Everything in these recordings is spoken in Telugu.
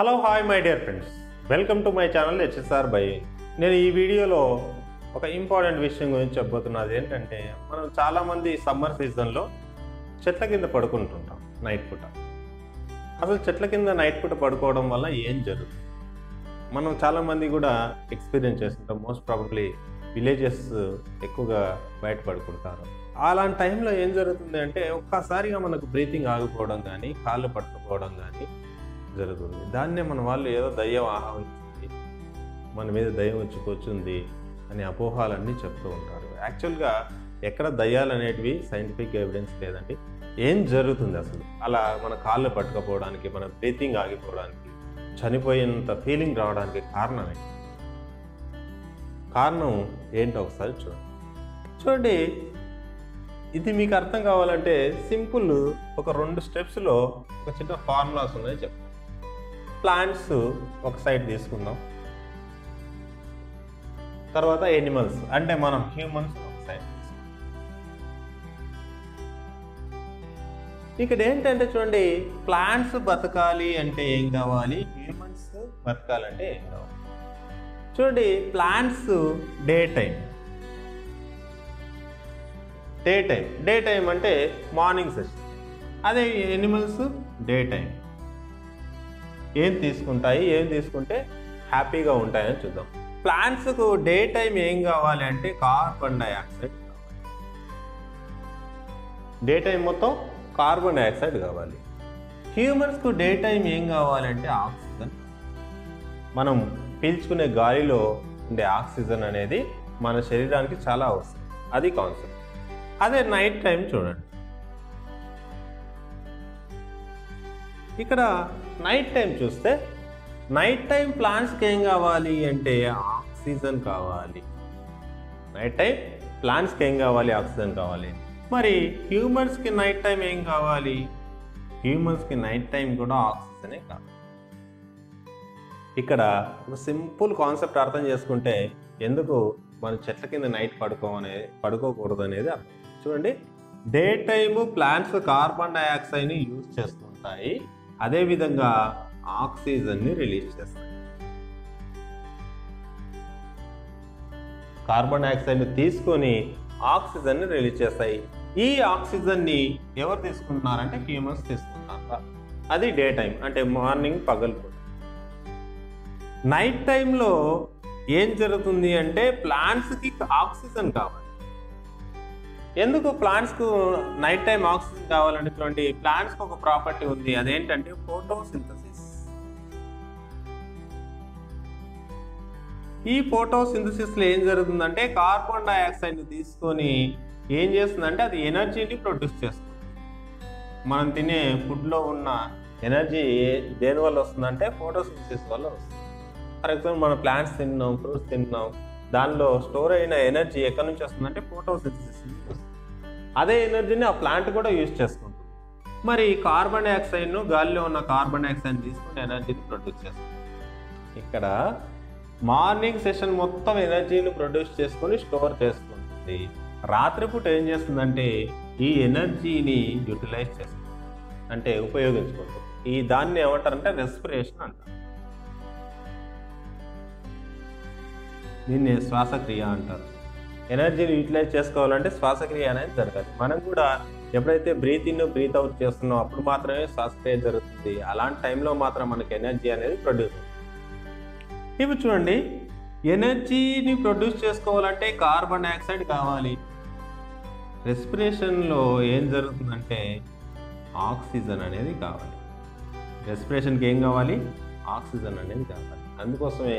Hello hi my dear friends welcome to my channel HSR by నేను ఈ వీడియోలో ఒక ఇంపార్టెంట్ విషయం గురించి చెప్పబోతున్నది ఏంటంటే మనం చాలామంది సమ్మర్ సీజన్లో చెట్ల కింద పడుకుంటుంటాం నైట్ పూట. అసలు చెట్ల కింద నైట్ పూట పడుకోవడం వల్ల ఏం జరుగుతుంది? మనం చాలామంది కూడా ఎక్స్పీరియన్స్ చేస్తుంటాం. మోస్ట్ ప్రాబబ్లీ విలేజెస్ ఎక్కువగా బయట పడుకుంటారు. అలాంటి టైంలో ఏం జరుగుతుంది అంటే ఒక్కసారిగా మనకు బ్రీతింగ్ ఆగిపోవడం కానీ కాళ్ళు పట్టుకోవడం కానీ జరుగుతుంది. దాన్నే మన వాళ్ళు ఏదో దయ్యం ఆహ్వానించింది మన మీద దయ్యం వచ్చి కూర్చుంది అనే అపోహాలన్నీ చెప్తూ ఉంటారు. యాక్చువల్గా ఎక్కడ దయ్యాలు అనేటివి సైంటిఫిక్ ఎవిడెన్స్ లేదండి. ఏం జరుగుతుంది అసలు? అలా మన కాళ్ళు పట్టుకపోవడానికి మన బ్రీతింగ్ ఆగిపోవడానికి చనిపోయేంత ఫీలింగ్ రావడానికి కారణం కారణం ఏంటో ఒకసారి చూడండి. చూడండి ఇది మీకు అర్థం కావాలంటే సింపుల్ ఒక రెండు స్టెప్స్లో ఒక చిన్న ఫార్ములాస్ ఉన్నాయి చెప్తాను. ప్లాంట్స్ ఒక సైడ్ తీసుకుందాం. తర్వాత ఎనిమల్స్ అంటే మనం హ్యూమన్స్ ఒక సైడ్ ఇక్కడ ఏంటంటే చూడండి ప్లాంట్స్ బతకాలి అంటే ఏం కావాలి? హ్యూమన్స్ బతకాలంటే ఏం కావాలి? చూడండి plants day time day time day time అంటే మార్నింగ్ సెషన్. అదే ఎనిమల్స్ డే టైం ఏం తీసుకుంటాయి ఏం తీసుకుంటే హ్యాపీగా ఉంటాయని చూద్దాం. ప్లాంట్స్కు డే టైం ఏం కావాలి అంటే కార్బన్ డైఆక్సైడ్ డే టైం మొత్తం కార్బన్ డైఆక్సైడ్ కావాలి. హ్యూమన్స్కు డే టైం ఏం కావాలంటే ఆక్సిజన్. మనం పీల్చుకునే గాలిలో ఉండే ఆక్సిజన్ అనేది మన శరీరానికి చాలా అవసరం. అది కాన్సెప్ట్. అదే నైట్ టైం చూడండి. ఇక్కడ నైట్ టైం చూస్తే నైట్ టైం ప్లాంట్స్కి ఏం కావాలి అంటే ఆక్సిజన్ కావాలి. నైట్ టైం ప్లాంట్స్కి ఏం కావాలి? ఆక్సిజన్ కావాలి. మరి హ్యూమన్స్కి నైట్ టైం ఏం కావాలి? హ్యూమన్స్కి నైట్ టైం కూడా ఆక్సిజనే కావాలి ఇక్కడ ఒక సింపుల్ కాన్సెప్ట్ అర్థం చేసుకుంటే ఎందుకు మన చెట్ల కింద నైట్ పడుకోమనే పడుకోకూడదు అనేది చూడండి డే టైము ప్లాంట్స్ కార్బన్ డైఆక్సైడ్ని యూజ్ చేస్తుంటాయి. అదేవిధంగా ఆక్సిజన్ని రిలీజ్ చేస్తాయి. కార్బన్ డైఆక్సైడ్ని తీసుకొని ఆక్సిజన్ని రిలీజ్ చేస్తాయి. ఈ ఆక్సిజన్ని ఎవరు తీసుకుంటున్నారంటే హ్యూమన్స్ తీసుకుంటున్నారు. అది డే టైం అంటే మార్నింగ్ పగలు నైట్ టైంలో ఏం జరుగుతుంది అంటే ప్లాంట్స్కి ఆక్సిజన్ కావాలి. ఎందుకు ప్లాంట్స్కు నైట్ టైం ఆక్సిజన్ కావాలంటే చూడండి ప్లాంట్స్కి ఒక ప్రాపర్టీ ఉంది? అదేంటంటే ఫోటోసింథసిస్ ఈ ఫోటోసింథసిస్లో ఏం జరుగుతుందంటే కార్బన్ డైఆక్సైడ్ని తీసుకొని ఏం చేస్తుందంటే అది ఎనర్జీని ప్రొడ్యూస్ చేస్తుంది. మనం తినే ఫుడ్లో ఉన్న ఎనర్జీ దేని వల్ల వస్తుందంటే ఫోటోసింథసిస్ వల్ల వస్తుంది. ఫర్ ఎగ్జాంపుల్ మనం ప్లాంట్స్ తిన్నాం ఫ్రూట్స్ తిన్నాం దానిలో స్టోర్ అయిన ఎనర్జీ ఎక్కడి నుంచి వస్తుందంటే ఫోటోసింథసిస్ వస్తుంది. అదే ఎనర్జీని ఆ ప్లాంట్ కూడా యూజ్ చేసుకుంటుంది. మరి కార్బన్ డైఆక్సైడ్ను గాలిలో ఉన్న కార్బన్ డైఆక్సైడ్ తీసుకుని ఎనర్జీని ప్రొడ్యూస్ చేస్తుంది. ఇక్కడ మార్నింగ్ సెషన్ మొత్తం ఎనర్జీని ప్రొడ్యూస్ చేసుకొని స్టోర్ చేసుకుంటుంది. రాత్రిపూట ఏం చేస్తుందంటే ఈ ఎనర్జీని యూటిలైజ్ చేస్తుంది. అంటే ఉపయోగించుకుంటుంది. ఈ దాన్ని ఏమంటారంటే రెస్పిరేషన్ అంటారు. దీన్ని శ్వాసక్రియ అంటారు. ఎనర్జీని యూటిలైజ్ చేసుకోవాలంటే శ్వాసక్రియ అనేది జరగాలి. మనం కూడా ఎప్పుడైతే బ్రీత్ ఇన్ బ్రీత్ అవుట్ చేస్తున్నాం అప్పుడు మాత్రమే శ్వాసక్రియ జరుగుతుంది. అలాంటి టైంలో మాత్రం మనకి ఎనర్జీ అనేది ప్రొడ్యూస్ అవుతుంది. ఇప్పుడు చూడండి. ఎనర్జీని ప్రొడ్యూస్ చేసుకోవాలంటే కార్బన్ డైఆక్సైడ్ కావాలి. రెస్పిరేషన్లో ఏం జరుగుతుందంటే ఆక్సిజన్ అనేది కావాలి. రెస్పిరేషన్కి ఏం కావాలి? ఆక్సిజన్ అనేది కావాలి. అందుకోసమే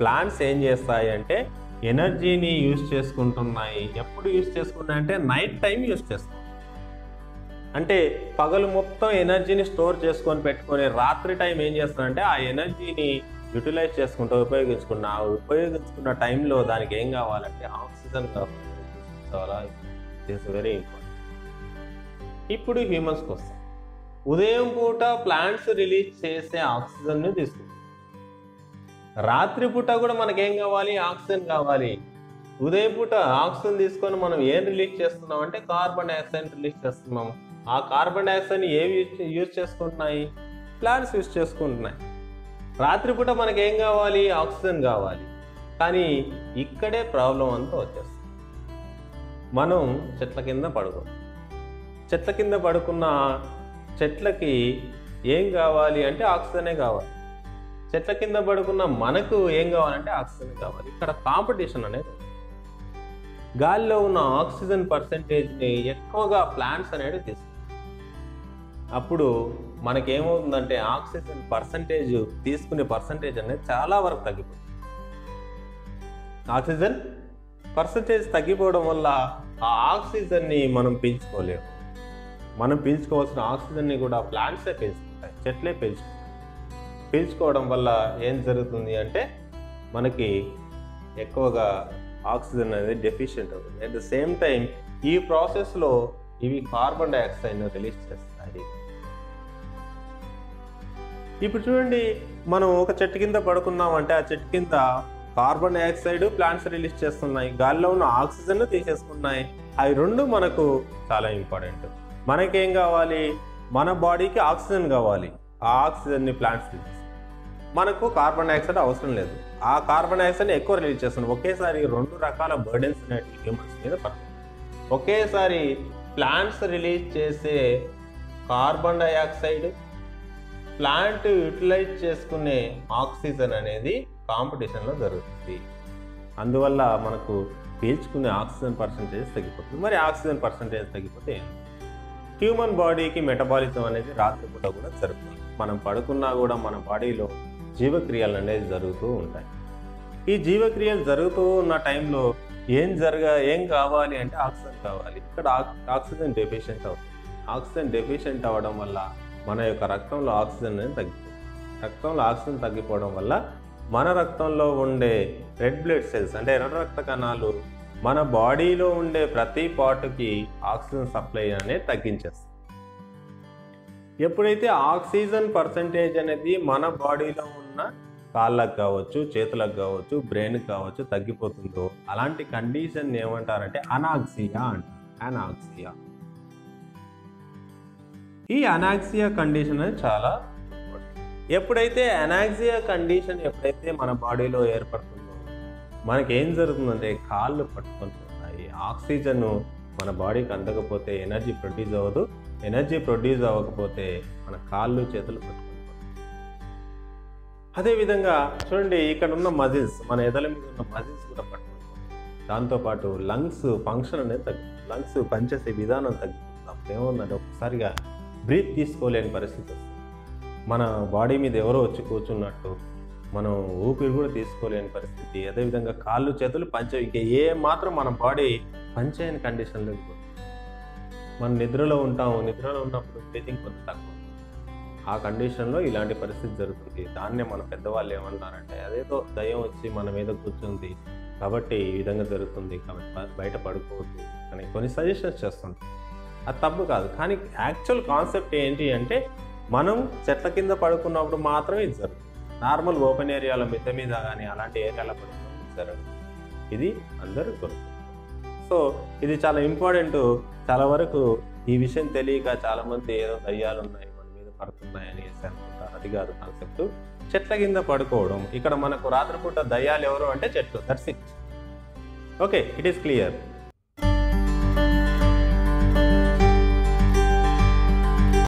ప్లాంట్స్ ఏం చేస్తాయి అంటే ఎనర్జీని యూజ్ చేసుకుంటున్నాయి. ఎప్పుడు యూజ్ చేసుకుంటున్నాయి అంటే నైట్ టైం యూజ్ చేస్తాయి అంటే పగలు మొత్తం ఎనర్జీని స్టోర్ చేసుకొని పెట్టుకొని రాత్రి టైం ఏం చేస్తానంటే ఆ ఎనర్జీని యూటిలైజ్ చేసుకుంటూ ఉపయోగించుకున్న ఆ ఉపయోగించుకున్న టైంలో దానికి ఏం కావాలంటే ఆక్సిజన్ కావాలి? ఇట్స్ వెరీ ఇంపార్టెంట్ ఇప్పుడు హ్యూమన్స్కి వస్తాం. ఉదయం పూట ప్లాంట్స్ రిలీజ్ చేసే ఆక్సిజన్ని తీసుకుంటాం. రాత్రిపూట కూడా మనకేం కావాలి? ఆక్సిజన్ కావాలి. ఉదయం పూట ఆక్సిజన్ తీసుకొని మనం ఏం రిలీజ్ చేస్తున్నాం అంటే కార్బన్ డైఆక్సైడ్ రిలీజ్ చేస్తున్నాం. ఆ కార్బన్ డైఆక్సైడ్ ఏవి యూజ్ చేసుకుంటున్నాయి? ప్లాంట్స్ యూజ్ చేసుకుంటున్నాయి. రాత్రిపూట మనకేం కావాలి? ఆక్సిజన్ కావాలి. కానీ ఇక్కడే ప్రాబ్లం అంతా వచ్చేస్తుంది. మనం చెట్ల కింద పడుకో చెట్ల కింద పడుకున్న చెట్లకి ఏం కావాలి అంటే ఆక్సిజనే కావాలి. చెట్ల కింద పడుకున్న మనకు ఏం కావాలంటే ఆక్సిజన్ కావాలి. ఇక్కడ కాంపిటీషన్ అనేది గాలిలో ఉన్న ఆక్సిజన్ పర్సంటేజ్ని ఎక్కువగా ప్లాంట్స్ అనేది తీసుకుంటాయి అప్పుడు మనకేమవుతుందంటే ఆక్సిజన్ పర్సంటేజ్ తీసుకునే పర్సంటేజ్ అనేది చాలా వరకు తగ్గిపోతుంది. ఆక్సిజన్ పర్సంటేజ్ తగ్గిపోవడం వల్ల ఆ ఆక్సిజన్ని మనం పీల్చుకోలేము. మనం పీల్చుకోవాల్సిన ఆక్సిజన్ని కూడా ప్లాంట్సే పీల్చుకుంటాయి చెట్లే పీల్చుకుంటాయి. పీల్చుకోవడం వల్ల ఏం జరుగుతుంది అంటే మనకి ఎక్కువగా ఆక్సిజన్ అనేది డెఫిషియెంట్ అవుతుంది. అట్ ద సేమ్ టైం ఈ ప్రాసెస్లో ఇవి కార్బన్ డైఆక్సైడ్ను రిలీజ్ చేస్తాయి. ఇప్పుడు చూడండి మనం ఒక చెట్టు కింద పడుకున్నామంటే ఆ చెట్టు కింద కార్బన్ డైఆక్సైడ్ ప్లాంట్స్ రిలీజ్ చేస్తున్నాయి. గాలిలో ఉన్న ఆక్సిజన్ తీసేసుకున్నాయి. అవి రెండు మనకు చాలా ఇంపార్టెంట్ మనకేం కావాలి? మన బాడీకి ఆక్సిజన్ కావాలి. ఆ ఆక్సిజన్ని ప్లాంట్స్ రిలీజ్ మనకు కార్బన్ డైఆక్సైడ్ అవసరం లేదు. ఆ కార్బన్ డైఆక్సైడ్ ఎక్కువ రిలీజ్ చేస్తుంది. ఒకేసారి రెండు రకాల బర్డెన్స్ అనేవి హ్యూమన్స్ మీద పడుతుంది. ఒకేసారి ప్లాంట్స్ రిలీజ్ చేసే కార్బన్ డైఆక్సైడ్ ప్లాంట్ యూటిలైజ్ చేసుకునే ఆక్సిజన్ అనేది కాంపిటీషన్లో జరుగుతుంది. అందువల్ల మనకు పీల్చుకునే ఆక్సిజన్ పర్సంటేజ్ తగ్గిపోతుంది. మరి ఆక్సిజన్ పర్సంటేజ్ తగ్గిపోతే హ్యూమన్ బాడీకి మెటబాలిజం అనేది రాత్రిపూట కూడా జరుగుతుంది. మనం పడుకున్నా కూడా మన బాడీలో జీవక్రియలు అనేది జరుగుతూ ఉంటాయి. ఈ జీవక్రియలు జరుగుతూ ఉన్న టైంలో ఏం జరగ ఏం కావాలి అంటే ఆక్సిజన్ కావాలి. ఇక్కడ ఆక్సిజన్ డెఫిషియెంట్ అవుతుంది ఆక్సిజన్ డెఫిషియెంట్ అవ్వడం వల్ల మన యొక్క రక్తంలో ఆక్సిజన్ అనేది తగ్గిపోతుంది. రక్తంలో ఆక్సిజన్ తగ్గిపోవడం వల్ల మన రక్తంలో ఉండే రెడ్ బ్లడ్ సెల్స్ అంటే ఎర్ర రక్త కణాలు మన బాడీలో ఉండే ప్రతి పార్ట్కి ఆక్సిజన్ సప్లై అనేది తగ్గించేస్తుంది ఎప్పుడైతే ఆక్సిజన్ పర్సంటేజ్ అనేది మన బాడీలో ఉన్న కాళ్ళకు కావచ్చు చేతులకు కావచ్చు బ్రెయిన్కి కావచ్చు తగ్గిపోతుందో అలాంటి కండిషన్ ఏమంటారంటే అనాక్సియా అంటారు అనాక్సియా. ఈ అనాక్సియా కండిషన్ అనేది చాలా ఎప్పుడైతే అనాక్సియా కండిషన్ ఎప్పుడైతే మన బాడీలో ఏర్పడుతుందో మనకి ఏం జరుగుతుందంటే కాళ్ళు పట్టుకుంటున్నాయి ఆక్సిజన్ మన బాడీకి అందకపోతే ఎనర్జీ ప్రొడ్యూస్ అవ్వదు. ఎనర్జీ ప్రొడ్యూస్ అవ్వకపోతే మన కాళ్ళు చేతులు పట్టుకొని అదేవిధంగా చూడండి ఇక్కడ ఉన్న మజిల్స్ మన ఎదల మీద ఉన్న మజిల్స్ కూడా పట్టుకుంటాం దాంతోపాటు లంగ్స్ ఫంక్షన్ అనేది తగ్గుతుంది. లంగ్స్ పనిచేసే విధానం తగ్గుతుంది. అప్పుడు ఏమవుతుందంటే ఒకసారిగా బ్రీత్ తీసుకోలేని పరిస్థితి వస్తుంది. మన బాడీ మీద ఎవరో వచ్చి కూర్చున్నట్టు మనం ఊపిరి కూడా తీసుకోలేని పరిస్థితి. అదేవిధంగా కాళ్ళు చేతులు పంచే ఇంకా ఏ మాత్రం మన బాడీ పంచేయని కండిషన్లో మనం నిద్రలో ఉంటాము. నిద్రలో ఉన్నప్పుడు బ్రీతింగ్ కొంత తక్కువ. ఆ కండిషన్లో ఇలాంటి పరిస్థితి జరుగుతుంది. దాన్నే మన పెద్దవాళ్ళు ఏమంటారంటే అదేదో దయ్యం వచ్చి మన మీద కూర్చుంది కాబట్టి ఈ విధంగా జరుగుతుంది కాబట్టి బయట పడుకోవద్దు అని కొన్ని సజెషన్స్ చేస్తుంటాం అది తప్పు కాదు. కానీ యాక్చువల్ కాన్సెప్ట్ ఏంటి అంటే మనం చెట్ల కింద పడుకున్నప్పుడు మాత్రమే ఇది జరుగుతుంది. నార్మల్ ఓపెన్ ఏరియాలో మిద్ద మీద కానీ అలాంటి ఏరియాలో పడుకున్నప్పుడు జరగదు. ఇది అందరూ గుర్తు. సో ఇది చాలా ఇంపార్టెంట్. చాలా వరకు ఈ విషయం తెలియక చాలా మంది ఏదో దయ్యాలు ఉన్నాయి మన మీద పడుతున్నాయి అనేసి అనుకుంటారు. అది కాదు కాన్సెప్ట్. చెట్ల కింద పడుకోవడం. ఇక్కడ మనకు రాత్రిపూట దయ్యాలు ఎవరు అంటే చెట్లు. That's it okay it is clear